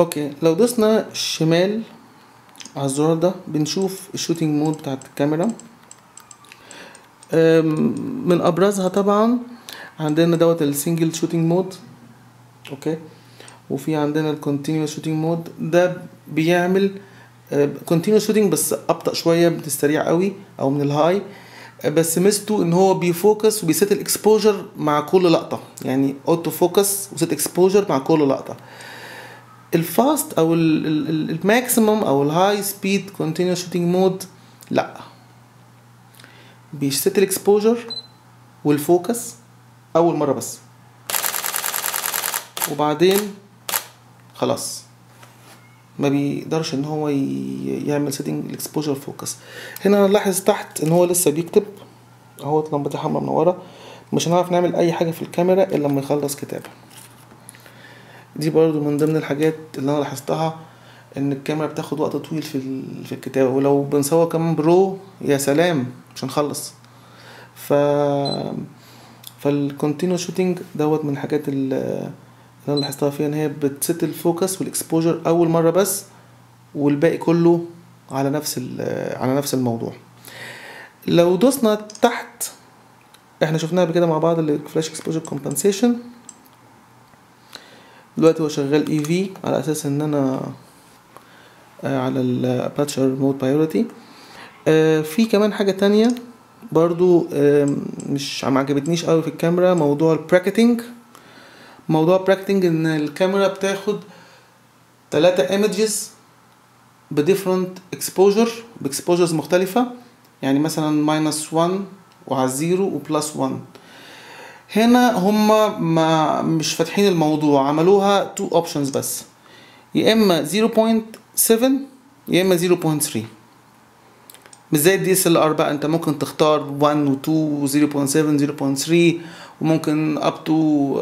okay لو دوسنا شمال على الزرار ده بنشوف ال shooting mode بتاعت الكاميرا. من أبرزها طبعا عندنا دوت ال single shooting mode okay؟ وفي عندنا ال continuous shooting mode ده بيعمل continuous shooting بس أبطأ شوية من السريع قوي أو من ال high آه، بس ميزته إن هو بي focus وبي set ال exposure مع كل لقطة. يعني auto focus و set exposure مع كل لقطة. ال fast أو ال maximum أو ال high speed continuous shooting mode لا. بي set ال exposure وال focus أول مرة بس. وبعدين خلاص. ما بيقدرش إن هو يعمل setting ال exposure focus هنا نلاحظ تحت إن هو لسه بيكتب. اهو لمبة حمرا منورة. مش هنعرف نعمل أي حاجة في الكاميرا إلا لما يخلص كتابة. دي برضو من ضمن الحاجات اللي أنا لاحظتها إن الكاميرا بتاخد وقت طويل في في الكتابة. ولو بنصور كمان ب RAW يا سلام مش هنخلص. ف فال continuous shooting دوت من الحاجات ال- اللي أنا لاحظتها فيها إن هي بت set ال focus وال exposure أول مرة بس والباقي كله على نفس على نفس الموضوع. لو دوسنا تحت إحنا شفناها قبل كده مع بعض ال flash exposure compensation دلوقتي هو شغال EV على أساس إن أنا آه، على ال aperture mode priority في كمان حاجة تانية برضو مش ما عجبتنيش قوي في الكاميرا موضوع ال bracketing موضوع bracketing إن الكاميرا بتاخد تلاتة images ب different exposure ب exposures مختلفة. يعني مثلا minus 1 وعلى الزيرو و plus 1 هنا هما ما مش فاتحين الموضوع عملوها two options بس. يا إما 0.7 يا إما 0.3 مش زي ال DSLR بقى أنت ممكن تختار 1 و 2 0.7 0.3 وممكن up to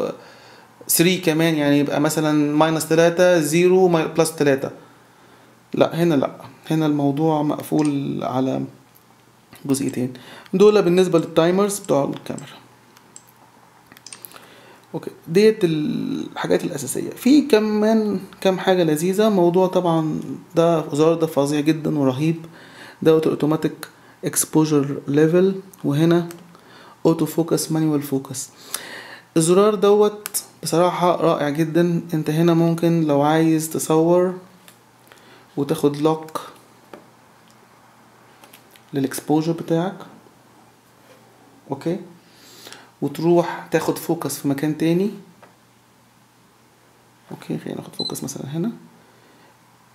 3 كمان يعني يبقى مثلا minus 3 0 plus 3 لا هنا لا. هنا الموضوع مقفول على جزئيتين. دول بالنسبة لل timers بتوع الكاميرا. okay. ديت الحاجات الأساسية. في كمان كام حاجة لذيذة. موضوع طبعا ده زرار ده فظيع جدا ورهيب. دوت ال automatic exposure level وهنا auto focus manual focus الزرار دوت بصراحة رائع جدا. أنت هنا ممكن لو عايز تصور وتاخد lock لل exposure بتاعك. okay. وتروح تاخد focus في مكان تاني. okay خلينا ناخد focus مثلا هنا.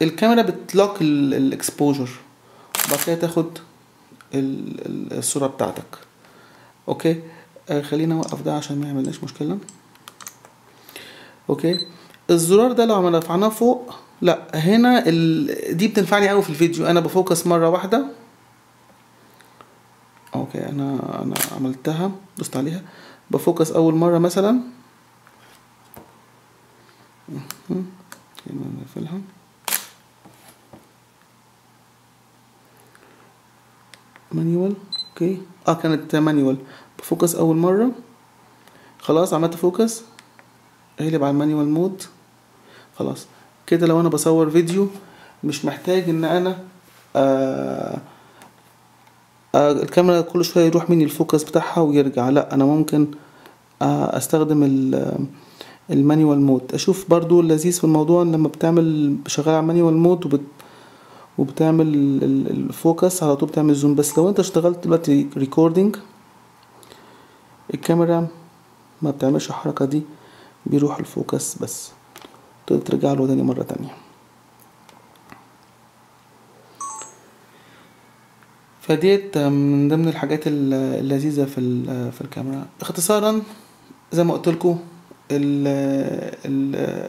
الكاميرا بت lock ال exposure. وبعد كده تاخد ال- ال- الصورة بتاعتك. okay؟ آه خلينا نوقف ده عشان ما يعملناش مشكلة. okay؟ الزرار ده لو رفعناه فوق لأ هنا ال... دي بتنفعني قوي في الفيديو. أنا ب focus مرة واحدة. okay أنا أنا عملتها دوست عليها ب focus اول مره مثلا نقفلها manual okay آه كانت manual ب focus اول مره خلاص عملت focus اقلب على ال manual mode خلاص كده لو أنا بصور فيديو مش محتاج ان أنا آه آه، الكاميرا كل شوية يروح مني ال focus بتاعها ويرجع. لا أنا ممكن آه، أستخدم ال- ال manual mode. أشوف برضو اللذيذ في الموضوع إن لما بتعمل شغال على ال manual mode وبت وبتعمل ال- ال- ال focus على طول بتعمل zoom بس لو أنت اشتغلت دلوقتي recording الكاميرا ما بتعملش الحركة دي بيروح ال focus بس. ترجع له تاني مرة تانية. فديت من ضمن الحاجات ال- اللذيذة في في الكاميرا. اختصارا زي ما قلت لكم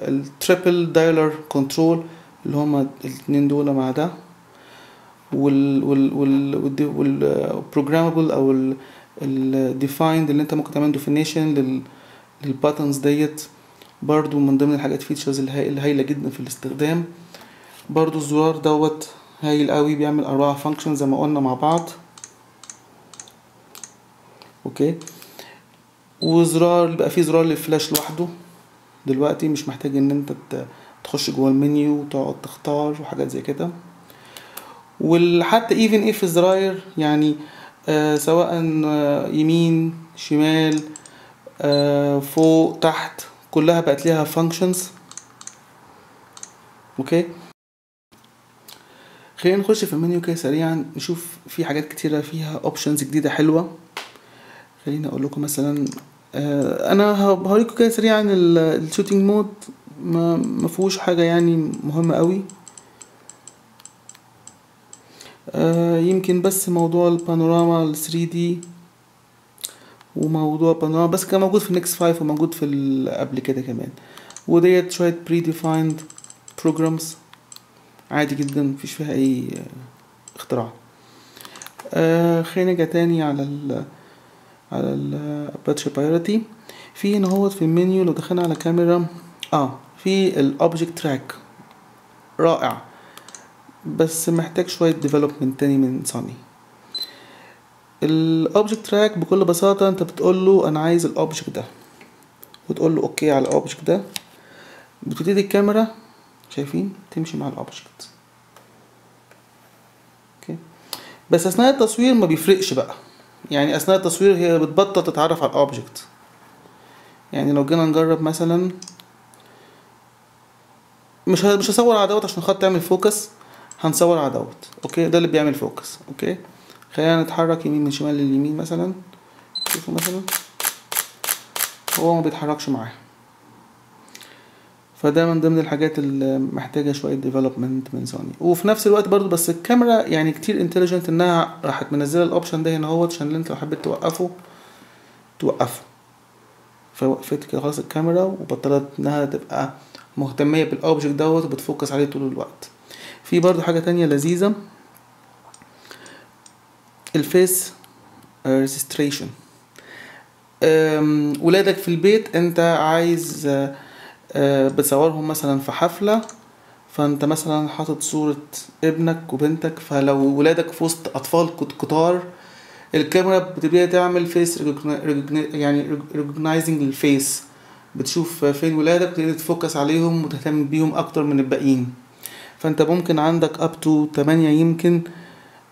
ال triple dialer control اللي هما الاتنين دول مع ده وال وال وال أو ال defined اللي أنت ممكن تعمل definition لل لل buttons ديت. برضو من ضمن الحاجات features الهايلة جدا في الاستخدام. برضو الزرار دوت هايل قوي بيعمل اربعة function زي ما قلنا مع بعض. okay. وزرار بقى فيه زرار للفلاش لوحده. دلوقتي مش محتاج إن أنت تخش جوه المنيو وتقعد تختار وحاجات زي كده. وحتى even if الزراير يعني آه سواء آه يمين شمال آه فوق تحت كلها بقت ليها functions okay. خلينا نخش في المنيو كده سريعا نشوف في حاجات كتيرة فيها options جديدة حلوة. خليني أقول لكم مثلا آه أنا هوريكم كده سريعا ال shooting mode ما فيهوش حاجة يعني مهمة قوي. آه يمكن بس موضوع البانوراما ال 3 دي وموضوع بانوراما بس كان موجود في نيكس 5 وموجود في قبل كده كمان. وديت شوية بري ديفايند عادي جدا مفيش فيها أي اختراع. آه خلينا نرجع تاني على ال على الاباتشي بايرتي في هنا هوت في المنيو لو دخلنا على كاميرا آه في الاوبجكت تراك رائع. بس محتاج شوية development تاني من Sony ال object track بكل بساطة أنت بتقول له أنا عايز ال object ده. وتقول له okay على ال object ده. بتبتدي الكاميرا. شايفين؟ تمشي مع ال object okay؟ بس أثناء التصوير ما بيفرقش بقى. يعني أثناء التصوير هي بتبطل تتعرف على ال object يعني لو جينا نجرب مثلا مش مش هصور على دوت عشان خاطر تعمل focus هنصور على دوت. okay؟ ده اللي بيعمل focus. okay؟ خلينا نتحرك يمين من شمال لليمين مثلا. شوفوا مثلا. هو ما بيتحركش معاه. فده من ضمن الحاجات اللي محتاجة شوية development من سوني وفي نفس الوقت برضو بس الكاميرا يعني كتير intelligent إنها راحت منزلة ال option ده هنا أهوت عشان أنت لو حبيت توقفه توقفه. فوقفت كده خلاص الكاميرا وبطلت إنها تبقى مهتمية بال object دوت وبت focus عليه طول الوقت. في برضو حاجة تانية لذيذة. ال face registration ولادك في البيت أنت عايز بتصورهم مثلا في حفلة فأنت مثلا حاطط صورة ابنك وبنتك فلو ولادك في وسط أطفال كتار الكاميرا بتبتدي تعمل face يعني recognizing ال face بتشوف فين ولادك بتبتدي ت focus عليهم وتهتم بيهم أكتر من الباقيين. فأنت ممكن عندك up to 8 يمكن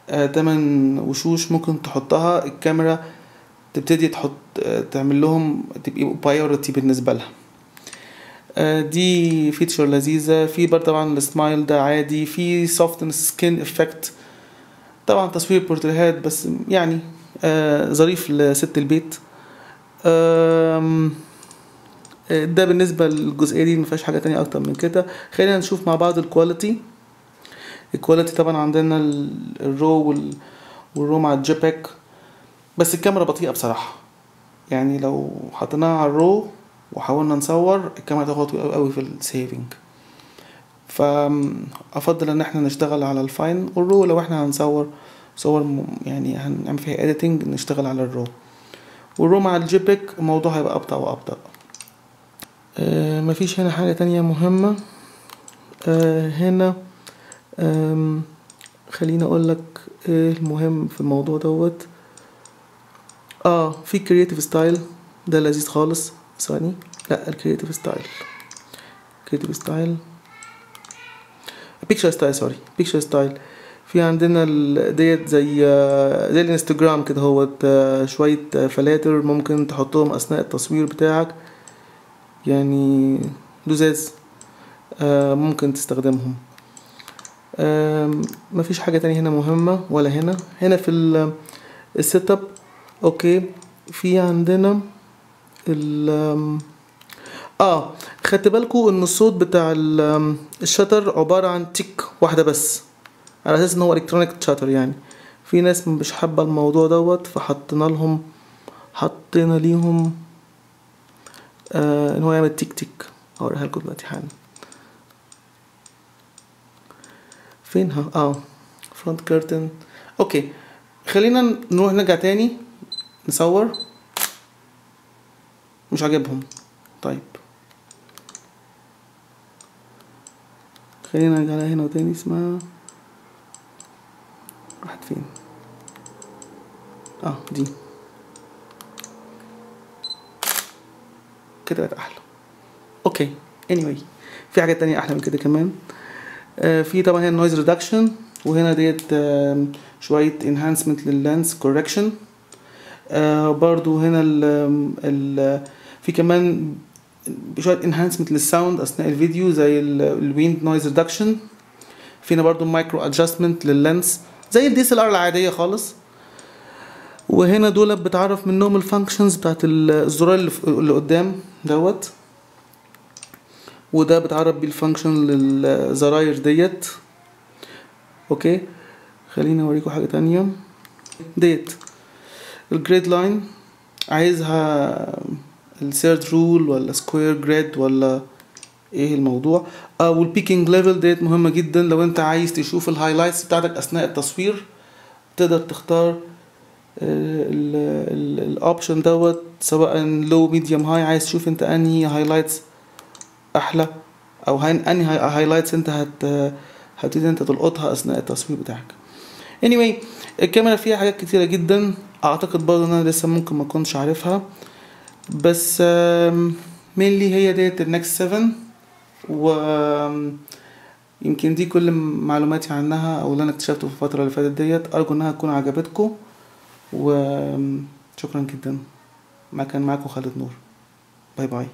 آه 8 وشوش ممكن تحطها. الكاميرا تبتدي تحط آه تعمل لهم تبقى priority بالنسبة لها. آه دي feature لذيذة. في برضه طبعا السمايل ده عادي. في soft skin effect طبعا تصوير بورتريهات بس يعني آه ظريف لست البيت. آه ده بالنسبة للجزئية دي مفيهاش حاجة تانية أكتر من كده. خلينا نشوف مع بعض ال quality ال quality طبعا عندنا ال RAW وال RAW مع ال JPEG بس الكاميرا بطيئة بصراحة. يعني لو حطيناها على ال RAW وحاولنا نصور الكاميرا تاخد قوي في ال saving فافضل إن إحنا نشتغل على ال fine وال RAW لو إحنا هنصور صور يعني هنعمل فيها editing نشتغل على ال RAW وال RAW مع ال JPEG الموضوع هيبقى أبطأ وأبطأ. آه مفيش هنا حاجة تانية مهمة؟ آه هنا خليني أقول لك إيه المهم في الموضوع دوت. آه في creative style ده لذيذ خالص. ثواني. لا ال creative style creative style picture style sorry picture style في عندنا ديت زي زي الانستجرام كده هوت شوية فلاتر ممكن تحطهم أثناء التصوير بتاعك. يعني لزاز ممكن تستخدمهم. مفيش حاجة تانية هنا مهمة ولا هنا. هنا في ال setup okay. في عندنا ال آه خدت بالكوا إن الصوت بتاع ال shutter عبارة عن تيك واحدة بس على أساس إن هو electronic shutter يعني. في ناس مش حابة الموضوع دوت فحطينا لهم حطينا ليهم آه إن هو يعمل تيك تيك. هوريها لكم دلوقتي حالا. فين ها؟ آه front curtain okay خلينا نروح نرجع تاني نصور. مش عاجبهم. طيب. خلينا نرجع هنا تاني. اسمها راحت فين؟ آه دي. كده بقت أحلى. Okay. Anyway في حاجات تانية أحلى من كده كمان. آه في طبعا هنا noise reduction وهنا ديت آه شوية enhancement لل lens correction. آه برضو هنا ال ال في كمان شوية enhancement لل sound أثناء الفيديو زي ال wind noise reduction في هنا برضو micro adjustment لل lens زي ال DSLR العادية خالص. وهنا دول بتعرف منهم ال functions بتاعت الزرار اللي, قدام دوت. وده بتعرف بيه ال function للزراير ديت. okay؟ خليني أوريكم حاجة تانية. ديت. ال grid line عايزها ال third rule ولا square grid ولا إيه الموضوع؟ آه وال peaking level ديت مهمة جدا. لو أنت عايز تشوف ال highlights بتاعتك أثناء التصوير تقدر تختار ال option دوت. سواء لو medium high عايز تشوف أنت أنهي highlights أحلى أو أنهي highlights أنت هت هتبتدي أنت تلقطها أثناء التصوير بتاعك. Anyway الكاميرا فيها حاجات كتيرة جدا. أعتقد برضه إن أنا لسه ممكن ما كنتش عارفها. بس mainly هي ديت ال NEX 7 و يمكن دي كل معلوماتي عنها أو اللي أنا اكتشفته في الفترة اللي فاتت ديت. أرجو إنها تكون عجبتكم. وشكرا جدا. ما كان معاكم خالد نور. باي باي